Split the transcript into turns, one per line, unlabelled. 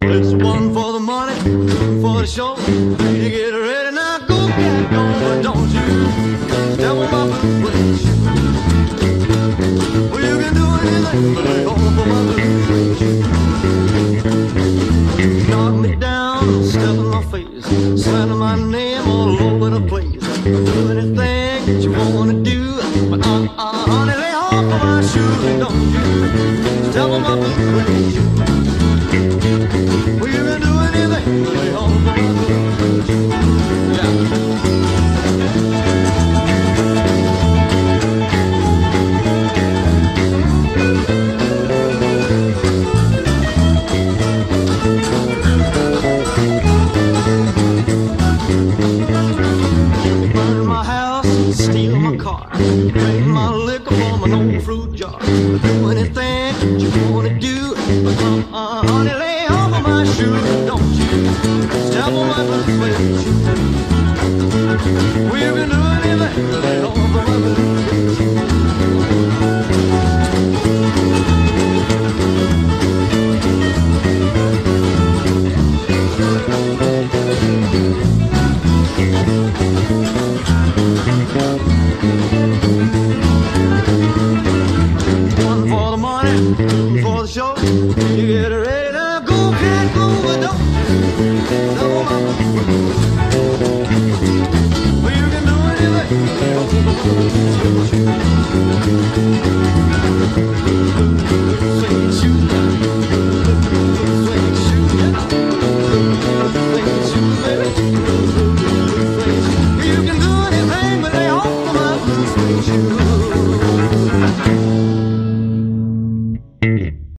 It's one for the money, two for the show. You get ready now, go get going, but don't you step on my blue suede. Well, you can do anything but off of my suede. Knock me down, step in my face, slander my name all over the place. Do anything that you wanna do, but uh, uh, honey, lay off of my shoes, don't you step on my blue suede car, drink my liquor from an old fruit jar. Do anything you wanna do, but uh, uh, honey, lay off of my shoes, don't you? Step on my blue suede shoe. We can You get ready to go, can't go no, no you can do.